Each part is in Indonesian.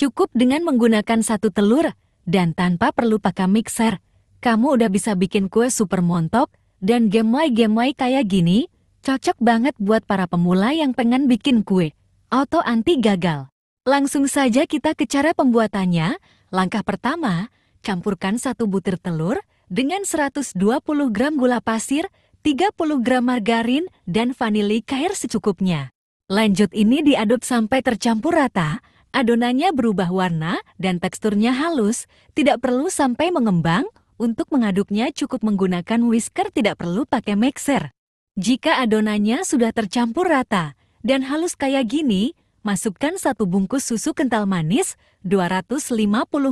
Cukup dengan menggunakan satu telur dan tanpa perlu pakai mixer, kamu udah bisa bikin kue super montok dan gemai-gemai kayak gini, cocok banget buat para pemula yang pengen bikin kue, auto anti gagal. Langsung saja kita ke cara pembuatannya. Langkah pertama, campurkan satu butir telur dengan 120 gram gula pasir, 30 gram margarin, dan vanili cair secukupnya. Lanjut ini diaduk sampai tercampur rata, adonannya berubah warna dan teksturnya halus, tidak perlu sampai mengembang, untuk mengaduknya cukup menggunakan whisker tidak perlu pakai mixer. Jika adonannya sudah tercampur rata dan halus kayak gini, masukkan satu bungkus susu kental manis, 250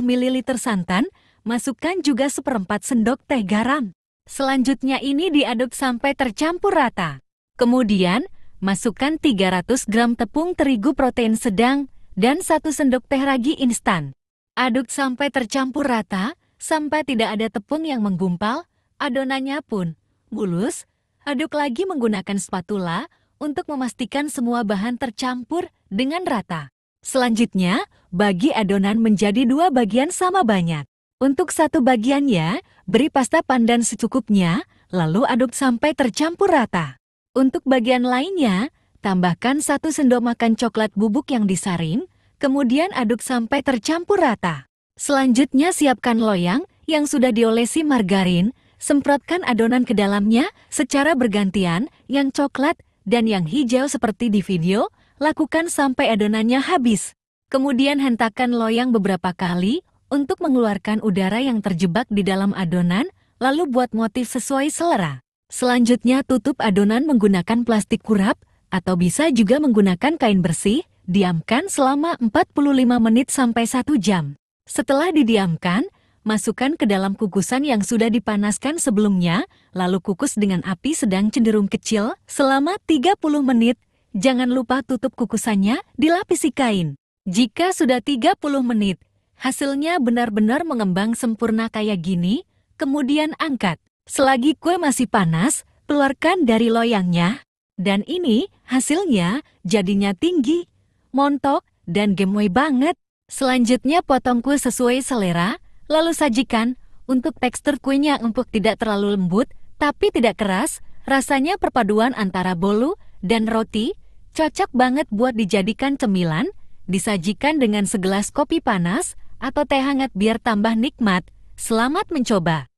ml santan, masukkan juga seperempat sendok teh garam. Selanjutnya ini diaduk sampai tercampur rata. Kemudian, masukkan 300 gram tepung terigu protein sedang dan satu sendok teh ragi instan. Aduk sampai tercampur rata, sampai tidak ada tepung yang menggumpal, adonannya pun mulus. Aduk lagi menggunakan spatula untuk memastikan semua bahan tercampur dengan rata. Selanjutnya, bagi adonan menjadi dua bagian sama banyak. Untuk satu bagiannya, beri pasta pandan secukupnya, lalu aduk sampai tercampur rata. Untuk bagian lainnya, tambahkan satu sendok makan coklat bubuk yang disaring, kemudian aduk sampai tercampur rata. Selanjutnya siapkan loyang yang sudah diolesi margarin, semprotkan adonan ke dalamnya secara bergantian, yang coklat dan yang hijau seperti di video, lakukan sampai adonannya habis. Kemudian hentakkan loyang beberapa kali untuk mengeluarkan udara yang terjebak di dalam adonan, lalu buat motif sesuai selera. Selanjutnya tutup adonan menggunakan plastik kurap, atau bisa juga menggunakan kain bersih, diamkan selama 45 menit sampai 1 jam. Setelah didiamkan, masukkan ke dalam kukusan yang sudah dipanaskan sebelumnya, lalu kukus dengan api sedang cenderung kecil selama 30 menit. Jangan lupa tutup kukusannya, dilapisi kain. Jika sudah 30 menit, Hasilnya benar-benar mengembang sempurna kayak gini, kemudian angkat. Selagi kue masih panas, keluarkan dari loyangnya. Dan ini hasilnya jadinya tinggi, montok, dan gemoy banget. Selanjutnya potong kue sesuai selera, lalu sajikan. Untuk tekstur kuenya empuk tidak terlalu lembut, tapi tidak keras, rasanya perpaduan antara bolu dan roti, cocok banget buat dijadikan cemilan, disajikan dengan segelas kopi panas, atau teh hangat biar tambah nikmat. Selamat mencoba!